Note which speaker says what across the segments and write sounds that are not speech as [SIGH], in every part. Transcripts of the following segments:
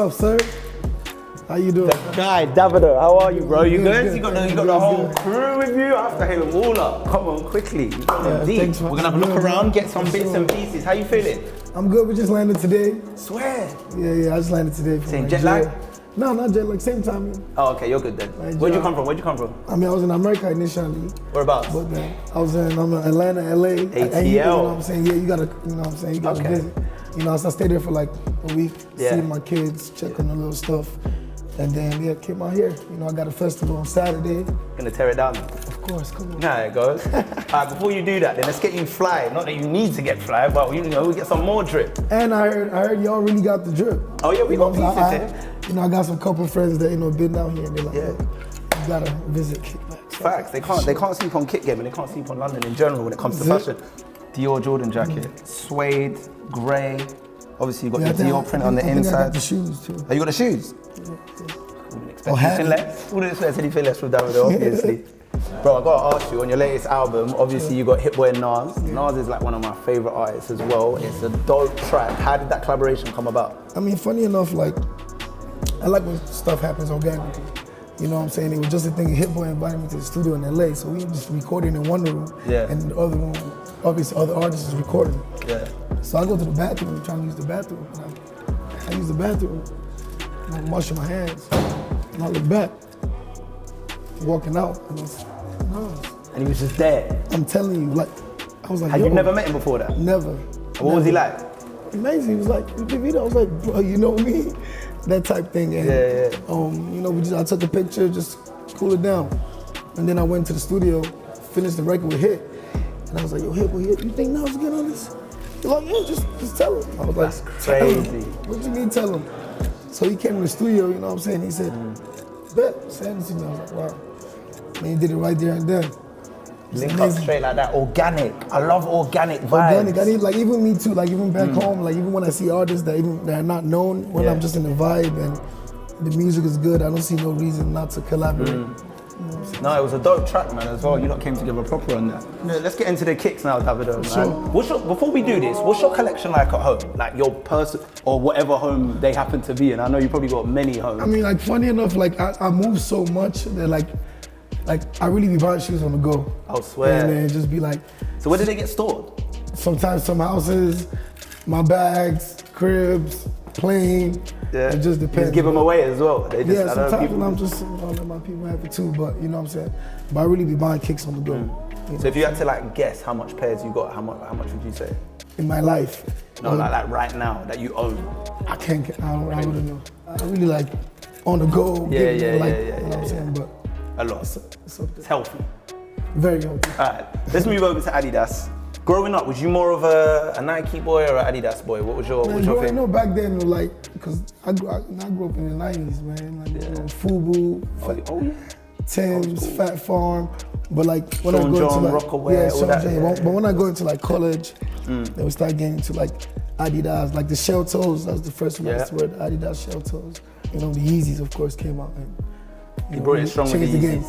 Speaker 1: up, sir? How you doing?
Speaker 2: Guy, Davido, how are you, bro? You
Speaker 1: Good,
Speaker 2: good?
Speaker 1: good,
Speaker 2: You got the, you got the whole
Speaker 1: good.
Speaker 2: crew with you? I have to hit them all up. Come on, quickly. You got them
Speaker 1: Yeah,
Speaker 2: deep. We're gonna have a look around,
Speaker 1: man.
Speaker 2: get some
Speaker 1: For
Speaker 2: bits
Speaker 1: sure.
Speaker 2: and pieces. How you feeling?
Speaker 1: I'm good. We just landed today.
Speaker 2: Swear.
Speaker 1: Yeah, yeah. I just landed today. From
Speaker 2: Same jet lag?
Speaker 1: No, not jet lag. Same time.
Speaker 2: Oh, okay, you're good then.
Speaker 1: Nice
Speaker 2: Where'd you come from? Where'd you come from?
Speaker 1: I mean, I was in America initially,
Speaker 2: Whereabouts?
Speaker 1: but then I was in I'm in Atlanta, LA. And you, you know
Speaker 2: ATL.
Speaker 1: what I'm saying? Yeah, you gotta, you know what I'm saying? You gotta
Speaker 2: Okay.
Speaker 1: visit. You know, so I stayed there for like a week,
Speaker 2: Yeah.
Speaker 1: see my kids, checking on the little stuff. And then, yeah, came out here. You know, I got a festival on Saturday.
Speaker 2: Gonna tear it down.
Speaker 1: Of course, come on.
Speaker 2: Nah, it goes. [LAUGHS] Alright, before you do that, then let's get you fly. Not that you need to get fly, but you know, we get some more drip.
Speaker 1: And I heard, I heard y'all really got the drip.
Speaker 2: Oh, yeah, we
Speaker 1: You know
Speaker 2: got
Speaker 1: what
Speaker 2: pieces
Speaker 1: I- You know, I got some couple friends that you know been down here, and they're like,
Speaker 2: Yeah.
Speaker 1: yeah. you gotta visit Kickback.
Speaker 2: Facts. They can't. They can't sleep on kick game, and they can't sleep on London in general when it comes to fashion. Dior Jordan jacket, mm. suede, grey. Obviously, you've got
Speaker 1: Yeah,
Speaker 2: your Dior print on the
Speaker 1: think- I think got
Speaker 2: inside.
Speaker 1: the shoes too.
Speaker 2: Oh, you got the shoes?
Speaker 1: Oh,
Speaker 2: Anything
Speaker 1: hat.
Speaker 2: less? Wouldn't expect anything less from Davido, obviously. [LAUGHS] Bro, I gotta ask you, on your latest album, obviously you got Hit Boy and Nas. Nas is like one of my favorite artists as well. It's a dope track. How did that collaboration come about?
Speaker 1: I mean, funny enough, like I like when stuff happens organically. You know what I'm saying? It was just a thing. Hit Boy invited me to the studio in LA, so we were just recording in one room,
Speaker 2: Yeah.
Speaker 1: and the other room, obviously, other artists is recording.
Speaker 2: Yeah.
Speaker 1: So I go to the bathroom, trying to use the bathroom. And I, I use the bathroom, and I'm washing my hands, and I look back, walking out, and it's Nas.
Speaker 2: And he was just there.
Speaker 1: I'm telling you, like, I was like,
Speaker 2: Had you never met him before that?
Speaker 1: Never.
Speaker 2: What was he like?
Speaker 1: Amazing. He was like. I was like, bro, you know me? [LAUGHS] That type thing. And,
Speaker 2: Yeah, yeah.
Speaker 1: Um, you know, we just, I took a picture, just cool it down. And then I went to the studio, finished the record with Hit. And I was like, yo, Hit, well, Hit, you think Nas get on this? He's like, yeah, just, just tell him. I was
Speaker 2: That's
Speaker 1: like,
Speaker 2: crazy.
Speaker 1: What do you mean tell him? So he came to the studio, you know what I'm saying? He said,
Speaker 2: Mm.
Speaker 1: bet, send it to me. I was like, wow. And he did it right there and then.
Speaker 2: Link up straight like that. Organic. I love organic vibes.
Speaker 1: Organic. I need like even me too. Like even back home, like even when I see artists that even that are not known, when
Speaker 2: Yeah.
Speaker 1: I'm just in the vibe and the music is good, I don't see no reason not to collaborate.
Speaker 2: No, it was a dope track, man, as well. You lot came together proper on that. No, let's get into the kicks now, Davido, man.
Speaker 1: Sure.
Speaker 2: What's your, before we do this, what's your collection like at home? Like your person, or whatever home they happen to be in. I know you probably got many homes.
Speaker 1: I mean, like funny enough, like I, I move so much that like like I really be buying shoes on the go.
Speaker 2: I swear.
Speaker 1: And then just be like,
Speaker 2: so where did they get stored?
Speaker 1: sometimes some houses, my bags, cribs, plane. It just depends.
Speaker 2: Just give them away as well. They just,
Speaker 1: Yeah,
Speaker 2: I
Speaker 1: sometimes
Speaker 2: people-
Speaker 1: when I'm just, know, let my people have it too. But you know what I'm saying. But I really be buying kicks on the go.
Speaker 2: Mm.
Speaker 1: you
Speaker 2: So if you had to like guess how much pairs you got, how much, how much would you say?
Speaker 1: in my life.
Speaker 2: No, like, like right now that you own.
Speaker 1: I can't. get- I, don't, I wouldn't know. I really like on the go.
Speaker 2: Yeah, yeah,
Speaker 1: like,
Speaker 2: yeah, yeah,
Speaker 1: You know what
Speaker 2: yeah,
Speaker 1: I'm saying? But
Speaker 2: A lot.
Speaker 1: it's, it's
Speaker 2: It's healthy.
Speaker 1: Very healthy.
Speaker 2: All right, let's move over to Adidas. Growing up, was you more of a, a Nike boy or an Adidas boy? What was your, what was your
Speaker 1: you
Speaker 2: thing?
Speaker 1: know, back then, like, because I, grew- I, I grew up in the 90s, man. Like, you know, Fubu, Fat,
Speaker 2: Oh, yeah.
Speaker 1: Tim's, Phat Farm. But like, when
Speaker 2: Sean
Speaker 1: I go
Speaker 2: John,
Speaker 1: into like,
Speaker 2: Rocawear,
Speaker 1: yeah, Sean
Speaker 2: that,
Speaker 1: John,
Speaker 2: yeah, Mm.
Speaker 1: but- when I go into like college, then we start getting into like Adidas, like the shell toes. That was the first one I
Speaker 2: Yeah.
Speaker 1: used to wear, Adidas shell toes. You know, the Yeezys, of course, came out. And, you
Speaker 2: You
Speaker 1: know,
Speaker 2: brought it strong with the. Yeezys.
Speaker 1: Changed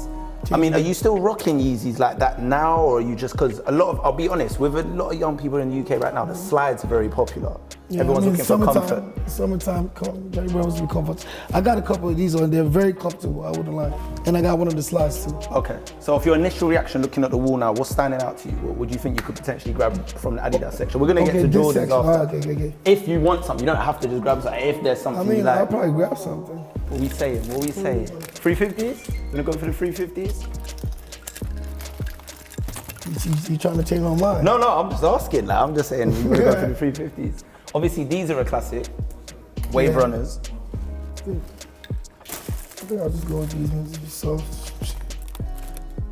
Speaker 2: I mean, are you still rocking Yeezys like that now, or are you just because a lot of? I'll be honest, with a lot of young people in the UK right now, the slides are very popular.
Speaker 1: Yeah,
Speaker 2: Everyone's
Speaker 1: I mean,
Speaker 2: looking for
Speaker 1: summertime,
Speaker 2: comfort.
Speaker 1: Summertime, Brown was comfort. I got a couple of these on. They're very comfortable. I wouldn't lie. And I got one of the slides too.
Speaker 2: Okay, so if your initial reaction looking at the wall now, what's standing out to you? What would you think you could potentially grab from the Adidas section? We're gonna
Speaker 1: Okay,
Speaker 2: get to Jordans after.
Speaker 1: Ah, okay, okay, okay.
Speaker 2: If you want something, you don't have to just grab something. If there's something
Speaker 1: I mean,
Speaker 2: you like,
Speaker 1: I'll probably grab something.
Speaker 2: what we saying? What we saying? 350s? Gonna go for the 350s?
Speaker 1: You, you, you trying to change my mind?
Speaker 2: No, no, I'm just asking. Like, I'm just saying, we're gonna go for the 350s. Obviously, these are a classic. Wave
Speaker 1: Yeah.
Speaker 2: runners.
Speaker 1: I think I'll just go with these ones. Soft.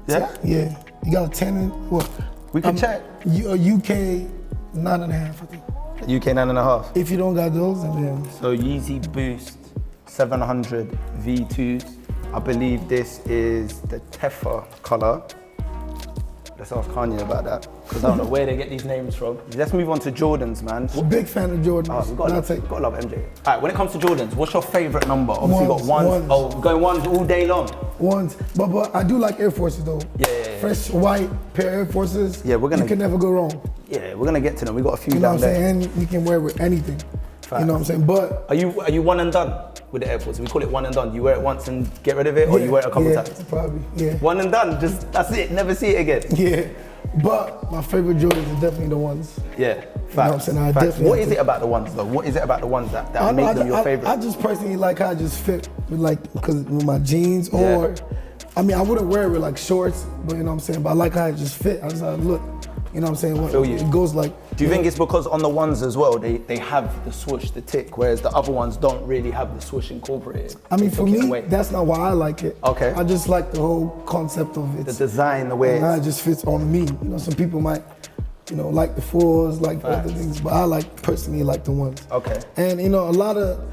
Speaker 2: Yeah.
Speaker 1: Yeah. You got a 10 in, what?
Speaker 2: We can
Speaker 1: Um,
Speaker 2: check.
Speaker 1: U, a UK nine and a half, I think.
Speaker 2: UK nine and a half.
Speaker 1: If you don't got those, then then
Speaker 2: So Yeezy Boost 700 V2s. I believe this is the Tephra color. Let's ask Kanye about that because I don't know where they get these names from. Let's move on to Jordans, man.
Speaker 1: I'm a big fan of Jordans.
Speaker 2: Oh, we've got, to
Speaker 1: I'll
Speaker 2: love,
Speaker 1: take
Speaker 2: got to love MJ. All right, when it comes to Jordans, what's your favorite number? Obviously, you
Speaker 1: Ones,
Speaker 2: got ones.
Speaker 1: ones.
Speaker 2: Oh, going ones all day long.
Speaker 1: ones, but but I do like Air Forces though.
Speaker 2: Yeah, yeah, yeah.
Speaker 1: Fresh white pair of Air Forces.
Speaker 2: Yeah, we're gonna-
Speaker 1: You can never go wrong.
Speaker 2: Yeah, we're gonna get to them. We got a few
Speaker 1: You know
Speaker 2: down
Speaker 1: what I'm saying? And you can wear with anything. You know what I'm saying? But
Speaker 2: Are you are you one and done with the Air Force? We call it one and done. You wear it once and get rid of it, or you wear it a couple
Speaker 1: yeah,
Speaker 2: times.
Speaker 1: Probably, yeah.
Speaker 2: One and done. Just that's it. Never see it again. [LAUGHS]
Speaker 1: Yeah. But my favorite Jordans are definitely the ones.
Speaker 2: Yeah. Facts.
Speaker 1: what I'm saying? I
Speaker 2: Facts.
Speaker 1: definitely
Speaker 2: What is it about the ones though? What is it about the ones that, that
Speaker 1: I,
Speaker 2: make
Speaker 1: know,
Speaker 2: them your
Speaker 1: I-
Speaker 2: favorite?
Speaker 1: I just personally like how I just fit with like because with my jeans
Speaker 2: Yeah.
Speaker 1: or I mean I wouldn't wear it with like shorts, but you know what I'm saying. But I like how it just fit. I just how it look. You know what I'm saying? What. It goes like.
Speaker 2: Do you think it's because on the ones as well they, they have the swoosh, the tick, whereas the other ones don't really have the swoosh incorporated?
Speaker 1: I mean, for me, that's not why I like it.
Speaker 2: Okay.
Speaker 1: I just like the whole concept of it.
Speaker 2: the design, the way
Speaker 1: and it just fits on me. You know, some people might, you know, like the fours, like other things, but I like personally like the ones.
Speaker 2: Okay.
Speaker 1: And you know, a lot of,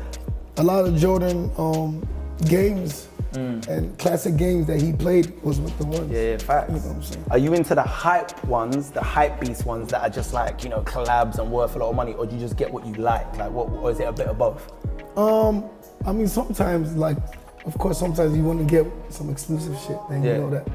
Speaker 1: a lot of Jordan um, games and classic games that he played was with the ones.
Speaker 2: Mm. Yeah, yeah, facts.
Speaker 1: You know what I'm saying?
Speaker 2: Are you into the hype ones, the hype beast ones that are just like, you know, collabs and worth a lot of money, or do you just get what you like? Like, what, or is it a bit of both?
Speaker 1: Um, I mean, sometimes like, of course, sometimes you want to get some exclusive shit, and
Speaker 2: Yeah.
Speaker 1: you know that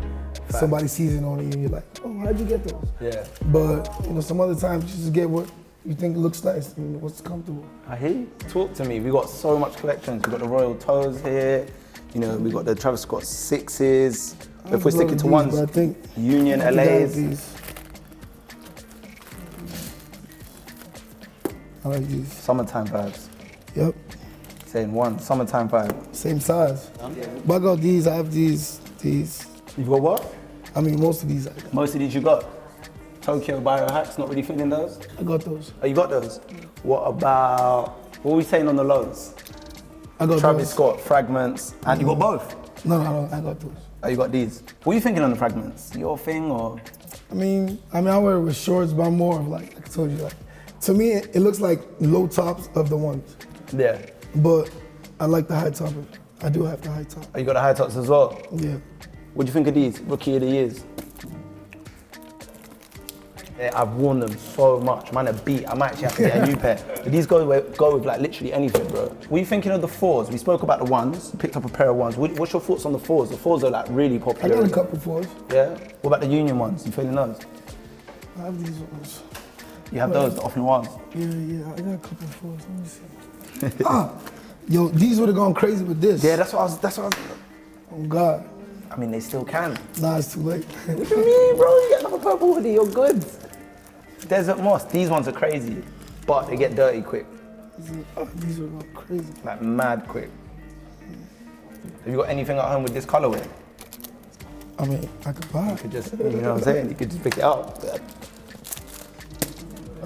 Speaker 1: somebody sees it on you, and you're like, oh, how'd you get those?
Speaker 2: Yeah.
Speaker 1: But you know, some other times you just get what you think looks nice and what's comfortable.
Speaker 2: I hear you. Talk to me. We got so much collections. We got the Royal Toes here. You know, we got the Travis Scott sixes.
Speaker 1: I
Speaker 2: If we're
Speaker 1: have a lot
Speaker 2: sticking to
Speaker 1: these,
Speaker 2: ones,
Speaker 1: I think
Speaker 2: Union
Speaker 1: I think I have
Speaker 2: LA's.
Speaker 1: I like these.
Speaker 2: Summertime vibes.
Speaker 1: Yep,
Speaker 2: Same one, summertime vibe.
Speaker 1: same size. But I got these. I have these. These.
Speaker 2: You've got what?
Speaker 1: I mean, most of these I got.
Speaker 2: Most of these you got. Tokyo biohacks, not really feeling those.
Speaker 1: I got those.
Speaker 2: Oh, you got those? What about, what are we saying on the lows?
Speaker 1: I got
Speaker 2: Travis
Speaker 1: those.
Speaker 2: Scott, fragments, and you got mm. both.
Speaker 1: No, no, no. I got those.
Speaker 2: Oh, you got these. What are you thinking on the fragments? Your thing or?
Speaker 1: I mean, I mean, I wear it with shorts, but I'm more of like, like I told you, like, to me, it, it looks like low tops of the ones.
Speaker 2: Yeah.
Speaker 1: But I like the high top. I do have the high top.
Speaker 2: Oh, you got the high tops as well.
Speaker 1: Yeah.
Speaker 2: What do you think of these? Rookie of the years. I've worn them so much. Man, a beat. I might actually have to get a new pair. But [LAUGHS] these go with, go with like literally anything, bro. What are you thinking of the fours? We spoke about the ones. Picked up a pair of ones. What's your thoughts on the fours? The fours are like really popular.
Speaker 1: I got a couple of fours.
Speaker 2: Yeah. What about the union ones? You feeling those?
Speaker 1: I have these ones.
Speaker 2: You have those, the off ones.
Speaker 1: Yeah, yeah, I got a couple of fours. Let me see. [LAUGHS] ah, yo, these would have gone crazy with this.
Speaker 2: Yeah, that's what I was. That's what I was.
Speaker 1: Oh God,
Speaker 2: I mean, they still can.
Speaker 1: nah, it's too late.
Speaker 2: What do you mean, bro? You get another purple hoodie, you're good. Desert Moss, these ones are crazy, but they get dirty quick,
Speaker 1: oh, these have crazy.
Speaker 2: like mad quick. Have you got anything at home with this colorway?
Speaker 1: I mean, I could buy
Speaker 2: You could just, you know what I'm saying? You could just pick it up.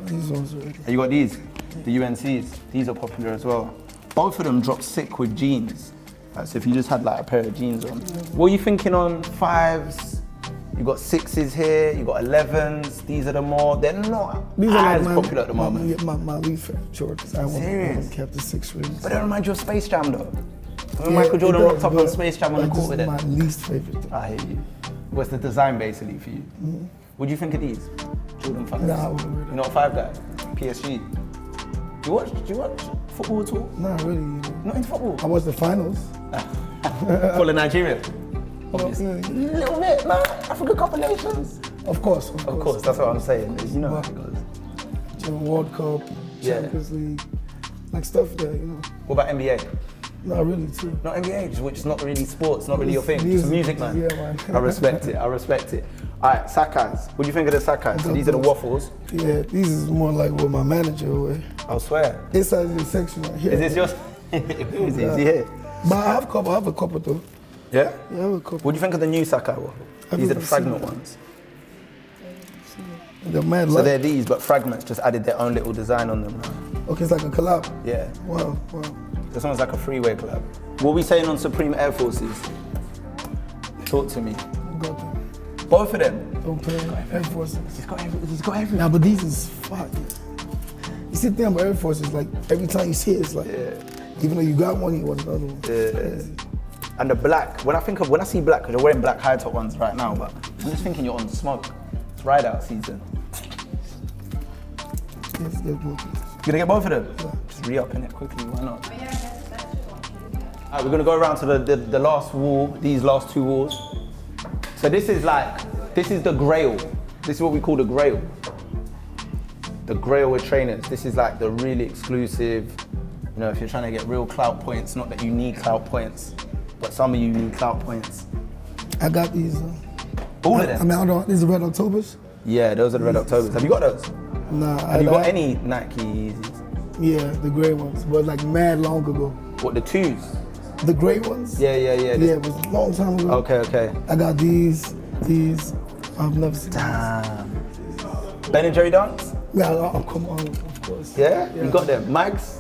Speaker 1: these ones already.
Speaker 2: You got these, the UNCs. These are popular as well. Both of them drop sick with jeans. Like, so if you just had like a pair of jeans on. What are you thinking on fives? You got sixes here, you got elevens. These are the more, they're not
Speaker 1: These are
Speaker 2: as
Speaker 1: like my,
Speaker 2: popular at the moment.
Speaker 1: My, my, least favorite shorts. I want kept the six rings.
Speaker 2: But they remind you of Space Jam though. When
Speaker 1: Yeah,
Speaker 2: Michael Jordan
Speaker 1: does,
Speaker 2: rocked up on Space Jam on the court with it.
Speaker 1: my least favorite. Thing.
Speaker 2: I hear you. What's the design basically for you? Mm-hmm. What do you think of these? Jordan 5s?
Speaker 1: Nah, I wouldn't
Speaker 2: You're not a five guy? PSG? Do you watch, do you watch football at all?
Speaker 1: Not really.
Speaker 2: Not into football?
Speaker 1: I watched the finals. [LAUGHS]
Speaker 2: Follow Nigeria?
Speaker 1: Well,
Speaker 2: Obviously.
Speaker 1: yeah,
Speaker 2: A little bit, man. African Cup of Nations.
Speaker 1: Of course, of course.
Speaker 2: Of course, that's what I'm saying. You know how it goes.
Speaker 1: You know, World Cup,
Speaker 2: Yeah.
Speaker 1: Champions League, like stuff that you know.
Speaker 2: What about NBA?
Speaker 1: Not really too.
Speaker 2: Not NBA, which is not really sports, not really your thing.
Speaker 1: Music.
Speaker 2: It's music, man.
Speaker 1: Yeah, man.
Speaker 2: I respect it. I respect it. All right, Sacai's. What do you think of the Sacai's? So these are the waffles.
Speaker 1: Yeah, these is more like what my manager would.
Speaker 2: I'll swear.
Speaker 1: Inside is the section right here.
Speaker 2: Is this yours? [LAUGHS] [LAUGHS] is he here?
Speaker 1: But I have a couple. I have a couple though.
Speaker 2: Yeah.
Speaker 1: Yeah, I have a couple.
Speaker 2: What do you think of the new Sacai waffle? These are the fragment ones.
Speaker 1: The mad
Speaker 2: So they're these, but fragments just added their own little design on them.
Speaker 1: Okay, it's like a collab.
Speaker 2: Yeah.
Speaker 1: Wow, wow.
Speaker 2: This one's like a freeway collab. What are we saying on Supreme Air Forces? Talk to me. Both of them.
Speaker 1: Don't play Air Forces.
Speaker 2: He's got every, he's got every.
Speaker 1: Now, but these is fire. You see the thing about Air Forces, like every time you see it, it's like, even though you got one, you want another one.
Speaker 2: Yeah. And the black, when I think of, when I see black, because you're wearing black high top ones right now, but I'm just thinking you're on smoke. It's ride out season.
Speaker 1: Let's get both of these.
Speaker 2: You gonna get both of them? Just re up in it quickly, why not? Alright, we're gonna go around to the, the, the last wall, these last two walls. So this is like, this is the grail. This is what we call the grail. The grail with trainers. This is like the really exclusive, You know, if you're trying to get real clout points, not that you need clout points, but some of you need clout points.
Speaker 1: I got these. Uh,
Speaker 2: All of
Speaker 1: I
Speaker 2: them.
Speaker 1: mean, I don't. These are Red Octobers.
Speaker 2: Yeah, those are the Red Octobers. Have you got those?
Speaker 1: Nah.
Speaker 2: Have you
Speaker 1: I,
Speaker 2: got
Speaker 1: I-
Speaker 2: any Nike Yeezys?
Speaker 1: Yeah, the gray ones, but like mad long ago.
Speaker 2: What the twos?
Speaker 1: The gray ones.
Speaker 2: Yeah, yeah, yeah.
Speaker 1: Yeah, it was a long time ago.
Speaker 2: Okay, okay.
Speaker 1: I got these. These. I've never seen.
Speaker 2: Damn. Ben and Jerry Dunks?
Speaker 1: Yeah, oh, come on, of course.
Speaker 2: Yeah? You got them. Mags?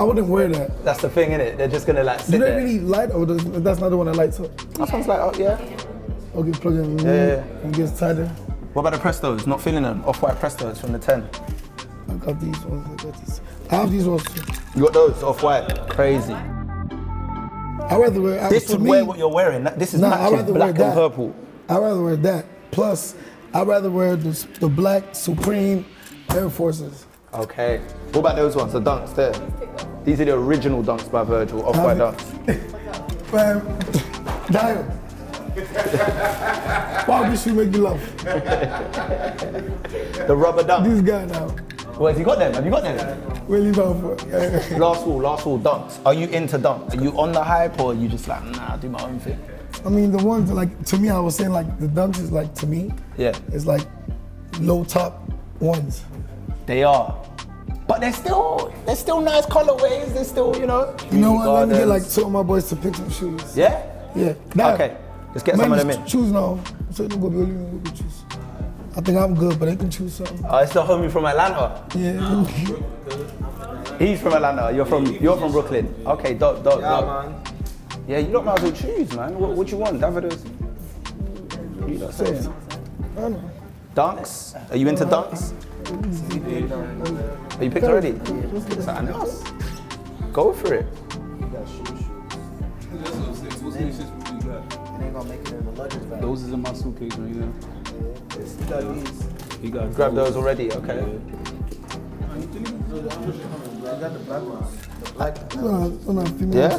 Speaker 1: I wouldn't wear that.
Speaker 2: That's the thing, innit? They're just gonna like sit
Speaker 1: they
Speaker 2: there.
Speaker 1: really light or oh, does, that's not the one that lights up?
Speaker 2: That sounds like, oh yeah.
Speaker 1: Oh, okay, plug it in.
Speaker 2: Yeah, yeah.
Speaker 1: And gets tighter.
Speaker 2: What about the Prestos? Not feeling them. Off-white Prestos from the 10.
Speaker 1: I got these ones. I got these. I have these ones too.
Speaker 2: You got those off-white? Crazy.
Speaker 1: I rather wear.
Speaker 2: Uh, this
Speaker 1: to
Speaker 2: would
Speaker 1: me,
Speaker 2: wear what you're wearing. This is
Speaker 1: Nah, I'd
Speaker 2: matching
Speaker 1: rather
Speaker 2: black
Speaker 1: wear
Speaker 2: and
Speaker 1: that.
Speaker 2: purple.
Speaker 1: I rather wear that. Plus, I rather wear the, the black Supreme Air Forces.
Speaker 2: Okay. What about those ones? The dunks there. These are the original dunks by Virgil, off-white
Speaker 1: Have
Speaker 2: dunks.
Speaker 1: Man, Dial. Why would this shoe make you laugh? [LAUGHS]
Speaker 2: The rubber dunk.
Speaker 1: This guy now.
Speaker 2: Well, have you got them? Have you got them?
Speaker 1: Where you out for? [LAUGHS]
Speaker 2: Last wall, last wall dunks. Are you into dunks? Are you on the hype or are you just like, nah, I do my own thing?
Speaker 1: I mean, the ones like to me, I was saying like the dunks is like to me,
Speaker 2: Yeah,
Speaker 1: it's like low top ones.
Speaker 2: they are. But they're still, they're still nice colorways. They're still, you know.
Speaker 1: You know what? Let me get like two of my boys to pick some shoes.
Speaker 2: Yeah.
Speaker 1: Yeah. Nah,
Speaker 2: Okay. Let's get
Speaker 1: man,
Speaker 2: some of them in.
Speaker 1: Choose now. So don't go be only one who can choose. I think I'm good, but they can choose something.
Speaker 2: Oh, it's the homie from Atlanta.
Speaker 1: Yeah. [LAUGHS]
Speaker 2: He's from Atlanta. You're from, you're from Brooklyn. Okay, dope, dope, dope. Yeah, you lot might as well choose, man. What, what you want, Davidos? You know saying?
Speaker 1: I know.
Speaker 2: Dunks? Are you into dunks? Are you picked already? Something else. Go for it.
Speaker 3: Those is in my suitcase right here. He got
Speaker 2: Grab those already, okay. Yeah?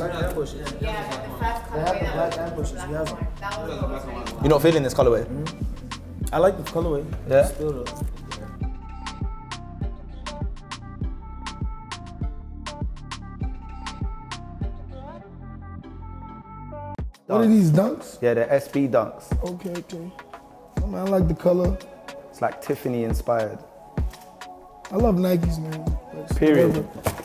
Speaker 4: Yeah, but the first colorway that was black and white, that was already.
Speaker 2: You're not feeling this colorway? Hmm?
Speaker 5: I like the colorway.
Speaker 2: Yeah?
Speaker 5: Still though.
Speaker 1: What are these dunks?
Speaker 2: Yeah, they're SB dunks.
Speaker 1: Okay, okay. Oh, I, mean, I like the color.
Speaker 2: It's like Tiffany inspired.
Speaker 1: I love Nikes, man. Like,
Speaker 2: Period.
Speaker 1: whatever.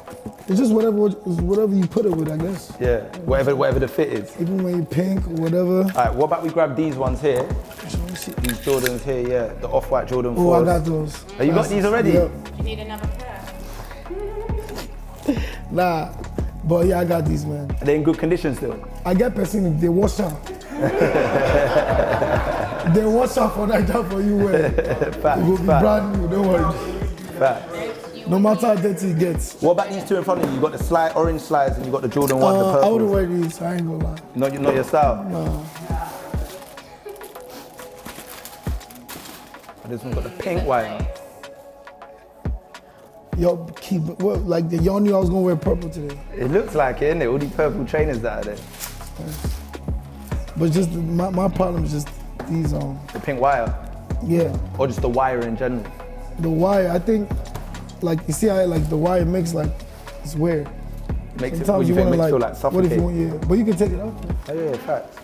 Speaker 1: It's just whatever, it's whatever you put it with, I guess.
Speaker 2: Yeah, whatever whatever the fit is.
Speaker 1: Even when you're pink or whatever.
Speaker 2: All right, what about we grab these ones here?
Speaker 1: Let me see.
Speaker 2: These Jordans here, yeah, the off-white Jordan 4s.
Speaker 1: Oh, I got those.
Speaker 2: Oh, you got these already?
Speaker 1: Yeah.
Speaker 4: You need another pair. [LAUGHS]
Speaker 1: Nah, but yeah, I got these, man.
Speaker 2: Are they in good condition still?
Speaker 1: I get person they wash out. [LAUGHS] they wash out for that job for you wear. [LAUGHS] It
Speaker 2: Facts,
Speaker 1: will be
Speaker 2: facts,
Speaker 1: brand new, don't worry.
Speaker 2: facts.
Speaker 1: No matter how dirty it gets.
Speaker 2: What about these two in front of you? You got the slide, orange slides, and you got the Jordan 1, the
Speaker 1: Uh, I wouldn't
Speaker 2: purple.
Speaker 1: wear these, I ain't gonna lie.
Speaker 2: Not, not your style.
Speaker 1: No.
Speaker 2: This one got the pink wire.
Speaker 1: Yo, keep what, like the y'all knew I was gonna wear purple today.
Speaker 2: It looks like it, it, innit? All these purple trainers that are there.
Speaker 1: But just my, my problem is just these um
Speaker 2: The pink wire.
Speaker 1: yeah.
Speaker 2: Or just the wire in general.
Speaker 1: The wire, I think like you see how like the wire makes like it's weird.
Speaker 2: Makes it,
Speaker 1: Sometimes
Speaker 2: what do you
Speaker 1: you wanna like,
Speaker 2: feel like
Speaker 1: what if you want yeah. But you can take it off.
Speaker 2: Oh, yeah, facts.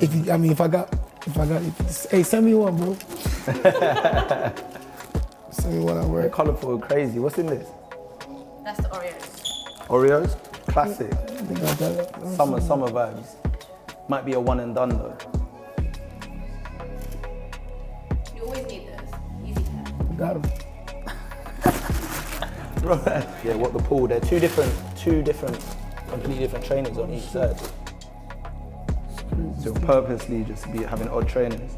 Speaker 1: If you I mean if I got if I got if, hey send me one bro. [LAUGHS] send me one I wear.
Speaker 2: Colourful crazy. What's in this?
Speaker 4: That's the Oreos.
Speaker 2: Oreos? Classic.
Speaker 1: I think I got that.
Speaker 2: Summer, summer vibes. Might be a one and done though.
Speaker 4: You always need this. Easy pair.
Speaker 1: Got 'em. [LAUGHS]
Speaker 2: yeah, what the pool? They're two different, two different, completely different trainers on each side. So purposely just be having odd trainers.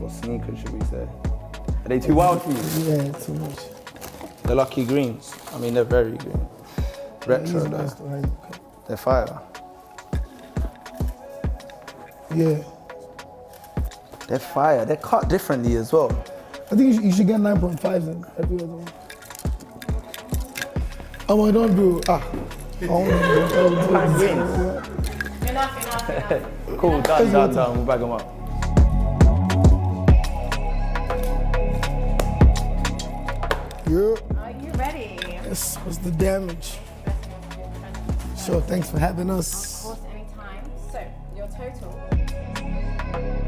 Speaker 2: Or sneakers, should we say? Are they too wild for you?
Speaker 1: Yeah, too much.
Speaker 2: The lucky greens. I mean, they're very green. Retro,
Speaker 1: These
Speaker 2: though.
Speaker 1: nice though, right? Okay.
Speaker 2: They're fire.
Speaker 1: Yeah.
Speaker 2: They're fire. They're cut differently as well.
Speaker 1: I think you should, you should get 9.5s then. Every other one. Oh, I don't do. Ah. I don't do- I don't do-
Speaker 4: Enough, enough, enough.
Speaker 2: Cool, done, done, done. We'll bag them up.
Speaker 1: Yeah.
Speaker 4: Are you ready? This was the damage. Sure, thanks for having us.
Speaker 1: Of course, anytime. So, your total.